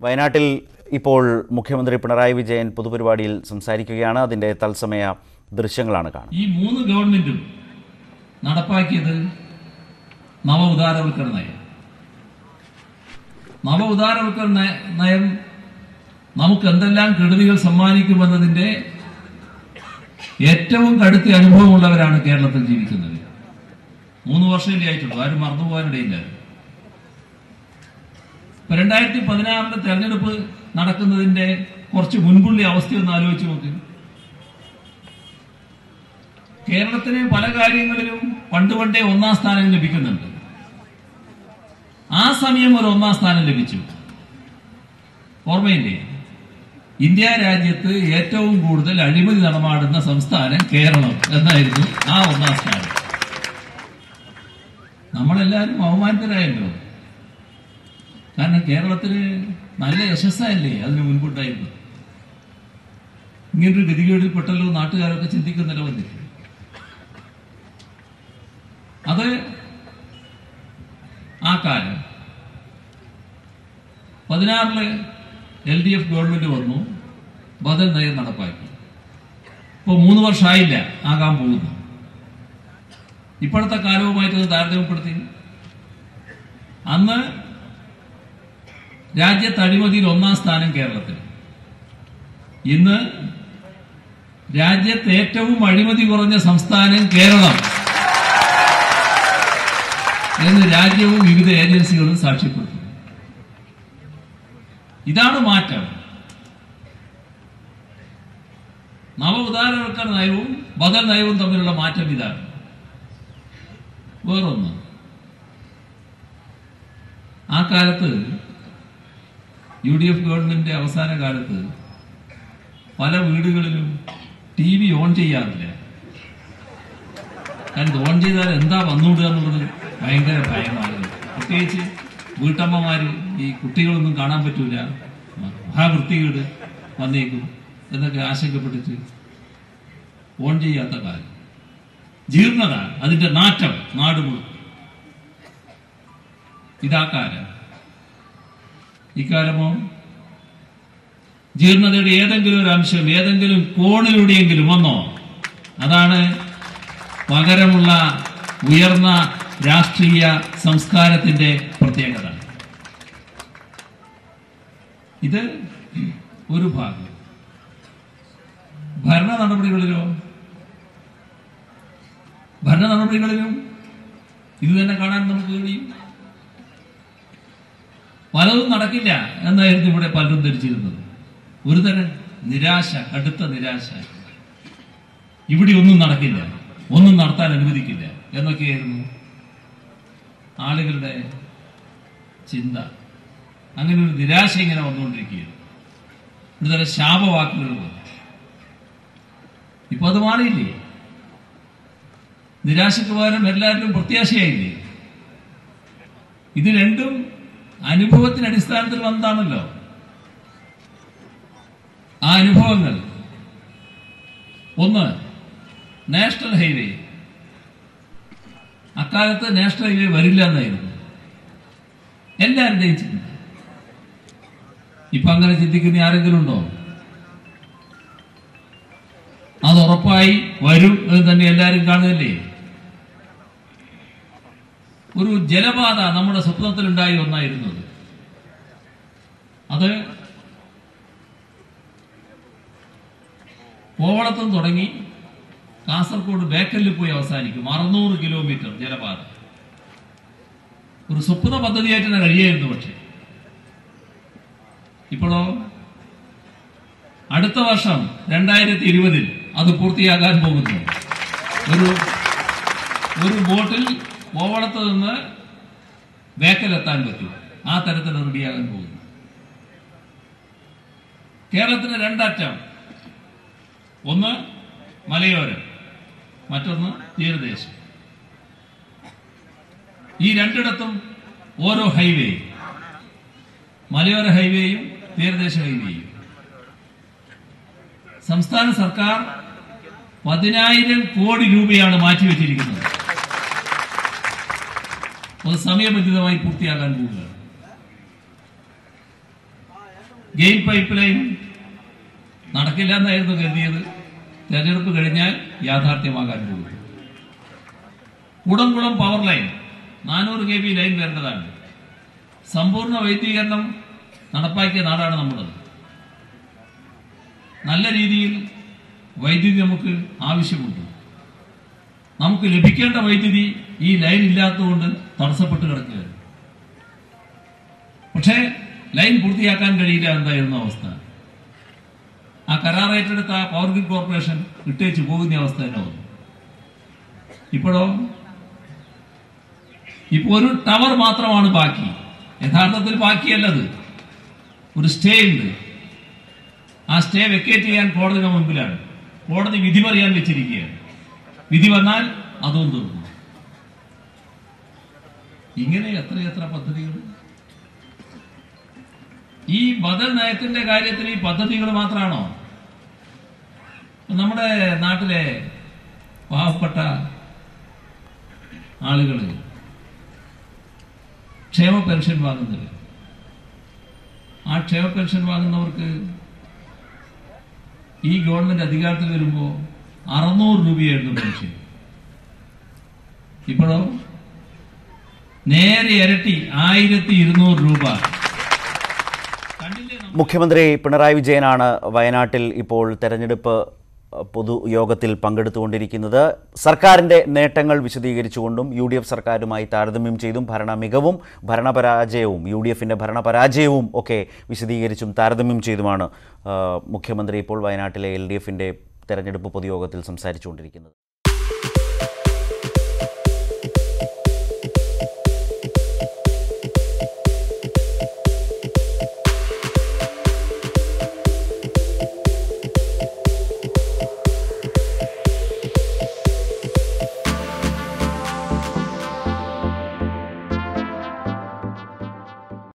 വയനാട്ടിൽ ഇപ്പോൾ മുഖ്യമന്ത്രി പിണറായി വിജയൻ പൊതുപരിപാടിയിൽ സംസാരിക്കുകയാണ്. അതിന്റെ തത്സമയ ദൃശ്യങ്ങളാണ് കാണുന്നത്. ഈ മൂന്ന് ഗവൺമെന്റും നടപ്പാക്കിയത് നവ ഉദാരവൽക്കരണ നയം. നവ ഉദാരവൽക്കരണ നയം നമുക്ക് എന്തെല്ലാം കെടുതികൾ സമ്മാനിക്കുമെന്നതിന്റെ ഏറ്റവും കടുത്ത അനുഭവമുള്ളവരാണ് കേരളത്തിൽ ജീവിക്കുന്നത്. മൂന്ന് വർഷമല്ലേ ആയിട്ടുള്ളൂ. ആരും മറന്നുപോകാനിടയില്ല. രണ്ടായിരത്തി പതിനാറിന്റെ തെരഞ്ഞെടുപ്പ് നടക്കുന്നതിന്റെ കുറച്ച് മുൻപുള്ള അവസ്ഥയൊന്ന് ആലോചിച്ച് നോക്ക്. കേരളത്തിന് പല കാര്യങ്ങളിലും പണ്ട് പണ്ടേ ഒന്നാം സ്ഥാനം ലഭിക്കുന്നുണ്ട്. ആ സമയം ഒരു ഒന്നാം സ്ഥാനം ലഭിച്ചു. ഓർമ്മയില്ലേ? ഇന്ത്യ രാജ്യത്ത് ഏറ്റവും കൂടുതൽ അഴിമതി നടമാടുന്ന സംസ്ഥാനം കേരളം എന്നായിരുന്നു ആ ഒന്നാം സ്ഥാനം. നമ്മളെല്ലാവരും അവമാനിതരായല്ലോ. കാരണം കേരളത്തിന് നല്ല യശസ്സല്ലേ അതിന് മുൻപുണ്ടായിരുന്നു ഇങ്ങനൊരു ഗതികേടിൽ പെട്ടല്ലോ നാട്ടുകാരൊക്കെ ചിന്തിക്കുന്നില്ല വന്നിട്ട് അത് ആ കാലം പതിനാറിൽ എൽ ഡി എഫ് ഗവൺമെന്റ് വന്നു. ബദൽ നയം നടപ്പാക്കി. ഇപ്പൊ മൂന്ന് വർഷമായില്ല ആകാൻ പോകുന്നു ഇപ്പോഴത്തെ കാലവുമായിട്ട് താരതമ്യപ്പെടുത്തി. അന്ന് രാജ്യത്ത് അഴിമതിയിൽ ഒന്നാം സ്ഥാനം കേരളത്തിൽ ഇന്ന് രാജ്യത്ത് ഏറ്റവും അഴിമതി കുറഞ്ഞ സംസ്ഥാനം കേരളം. എന്ന് രാജ്യവും വിവിധ ഏജൻസികളും സാക്ഷ്യപ്പെടുത്തുന്നു. ഇതാണ് മാറ്റം. നവ ഉദാഹരണക്കാർ നയവും ബദൽ നയവും തമ്മിലുള്ള മാറ്റം ഇതാണ്. വേറൊന്ന്. ആ കാലത്ത് യു ഡി എഫ് ഗവൺമെന്റിന്റെ അവസാന കാലത്ത് പല വീടുകളിലും ടി വി ഓൺ ചെയ്യാറില്ല. കാരണം ഓൺ ചെയ്താൽ എന്താ വന്നുവിടുക എന്നുള്ളത് ഭയങ്കര ഭയമാണ് പ്രത്യേകിച്ച് വീട്ടമ്മമാര് ഈ കുട്ടികളൊന്നും കാണാൻ പറ്റൂല. മഹാവൃത്തികേട് വന്നേക്കും എന്നൊക്കെ ആശങ്കപ്പെട്ടിട്ട് ഓൺ ചെയ്യാത്ത കാലം. ജീർണത അതിന്റെ നാറ്റം നാടുമുഴുവൻ ഇതാക്കാരാണ് ഇക്കാലമോ? ജീർണതയുടെ ഏതെങ്കിലും ഒരു അംശം ഏതെങ്കിലും കോണിലൂടെയെങ്കിലും വന്നോ? അതാണ് പകരമുള്ള ഉയർന്ന രാഷ്ട്രീയ സംസ്കാരത്തിന്റെ പ്രത്യേകത. ഇത് ഒരു ഭാഗം. ഭരണ നടപടികളിലോ? ഭരണ നടപടികളിലും ഇത് തന്നെ കാണാൻ നമുക്ക് കഴിയും. പലതും നടക്കില്ല എന്നായിരുന്നു ഇവിടെ പലരും ധരിച്ചിരുന്നത്. ഒരുതരം നിരാശ കടുത്ത നിരാശ. ഇവിടെ ഒന്നും നടക്കില്ല. ഒന്നും നടത്താൻ അനുവദിക്കില്ല. എന്നൊക്കെയായിരുന്നു ആളുകളുടെ ചിന്ത. അങ്ങനെ ഒരു നിരാശ ഇങ്ങനെ വന്നുകൊണ്ടിരിക്കുകയാണ്. ഒരു തരം ശാപവാക്കുകൾ വന്നു. ഇപ്പൊ അത് മാറിയില്ലേ? നിരാശയ്ക്ക് പകരം എല്ലാവരിലും പ്രത്യാശയായില്ലേ? ഇത് രണ്ടും അനുഭവത്തിന്റെ അടിസ്ഥാനത്തിൽ വന്നതാണല്ലോ. ആ അനുഭവങ്ങൾ. ഒന്ന് നാഷണൽ ഹൈവേ. അക്കാലത്ത് നാഷണൽ ഹൈവേ വരില്ല എന്നായിരുന്നു. എല്ലാവരുടെയും ചിന്ത. ഇപ്പൊ അങ്ങനെ ചിന്തിക്കുന്ന ആരെങ്കിലും ഉണ്ടോ? അത് ഉറപ്പായി വരും എന്ന് തന്നെ എല്ലാവരും കാണുന്നില്ലേ ഒരു ജലപാത നമ്മുടെ സ്വപ്നത്തിൽ ഉണ്ടായി ഒന്നായിരുന്നത്. അത് കോവളത്തും തുടങ്ങി കാസർഗോഡ് ബേക്കലിൽ പോയി അവസാനിക്കും. അറുന്നൂറ് കിലോമീറ്റർ ജലപാത. ഒരു സ്വപ്ന പദ്ധതിയായിട്ട് തന്നെ കഴിയായിരുന്നു പക്ഷെ. ഇപ്പോഴോ അടുത്ത വർഷം രണ്ടായിരത്തി ഇരുപതിൽ അത് പൂർത്തിയാകാൻ പോകുന്നു. ഒരു ഒരു ബോട്ടിൽ കോവളത്ത് നിന്ന് ബേക്കലെത്താൻ പറ്റും. ആ തരത്തിൽ റെഡിയാകാൻ പോകുന്നു. കേരളത്തിന് രണ്ടറ്റം. ഒന്ന് മലയോരം മറ്റൊന്ന് തീരദേശം. ഈ രണ്ടിടത്തും ഓരോ ഹൈവേ മലയോര ഹൈവേയും തീരദേശ ഹൈവേയും. സംസ്ഥാന സർക്കാർ പതിനായിരം കോടി രൂപയാണ് മാറ്റിവെച്ചിരിക്കുന്നത്. അത് സമയബന്ധിതമായി പൂർത്തിയാകാൻ പോവുകയാണ്. ഗെയിൽ പൈപ്പ് ലൈൻ നടക്കില്ല എന്നായിരുന്നു കരുതിയത്. തെരഞ്ഞെടുപ്പ് കഴിഞ്ഞാൽ യാഥാർത്ഥ്യമാകാൻ പോകുന്നു. കുടംകുളം പവർ ലൈൻ നാനൂറ് കെ ബി ലൈൻ വരേണ്ടതാണ്. സമ്പൂർണ വൈദ്യുതീകരണം നടപ്പാക്കിയ നാടാണ് നമ്മുടേത് നല്ല രീതിയിൽ വൈദ്യുതി നമുക്ക് ആവശ്യമുണ്ട്. നമുക്ക് ലഭിക്കേണ്ട വൈദ്യുതി ഈ ലൈൻ ഇല്ലാത്തതുകൊണ്ട് തടസ്സപ്പെട്ട് കിടക്കുകയാണ്. പക്ഷേ ലൈൻ പൂർത്തിയാക്കാൻ കഴിയില്ല എന്തായിരുന്ന അവസ്ഥ? ആ കരാർ ഏറ്റെടുത്ത ആ പവർ ഗ്രിഡ് കോർപ്പറേഷൻ ഇട്ടേച്ച് പോകുന്ന അവസ്ഥ തന്നെ വന്നു. ഇപ്പോഴോ? ഇപ്പൊ ഒരു ടവർ മാത്രമാണ് ബാക്കി. യഥാർത്ഥത്തിൽ ബാക്കിയല്ലത്. ഒരു സ്റ്റേ ഉണ്ട്. ആ സ്റ്റേ വെക്കേറ്റ് ചെയ്യാൻ കോടതിയുടെ മുമ്പിലാണ്. കോടതി വിധി പറയാൻ വെച്ചിരിക്കുകയാണ്. വിധി വന്നാൽ അതും തീർന്നു. ഇങ്ങനെ എത്രയെത്ര പദ്ധതികൾ? ഈ ബദൽ നയത്തിന്റെ കാര്യത്തിൽ ഈ പദ്ധതികൾ മാത്രമാണോ? നമ്മുടെ നാട്ടിലെ പാവപ്പെട്ട ആളുകൾ ക്ഷേമ പെൻഷൻ വാങ്ങുന്നത്. ആ ക്ഷേമ പെൻഷൻ വാങ്ങുന്നവർക്ക് ഈ ഗവൺമെന്റ് അധികാരത്തിൽ വരുമ്പോൾ അറുന്നൂറ് രൂപയായിരുന്നു പെൻഷൻ. ഇപ്പോഴോ? നേരെ ഇരട്ടി ആയിരത്തി ഇരുന്നൂറ് രൂപ മുഖ്യമന്ത്രി പിണറായി വിജയനാണ് വയനാട്ടിൽ ഇപ്പോൾ തെരഞ്ഞെടുപ്പ് പൊതുയോഗത്തിൽ പങ്കെടുത്തുകൊണ്ടിരിക്കുന്നത്. സർക്കാരിന്റെ നേട്ടങ്ങൾ വിശദീകരിച്ചുകൊണ്ടും യു ഡി എഫ് സർക്കാരുമായി താരതമ്യം ചെയ്തും ഭരണ മികവും ഭരണപരാജയവും യു ഡി എഫിന്റെ ഭരണപരാജയവും ഒക്കെ വിശദീകരിച്ചും താരതമ്യം ചെയ്തുമാണ് മുഖ്യമന്ത്രി ഇപ്പോൾ വയനാട്ടിലെ എൽ ഡി എഫിന്റെ തെരഞ്ഞെടുപ്പ് പൊതുയോഗത്തിൽ സംസാരിച്ചുകൊണ്ടിരിക്കുന്നത്.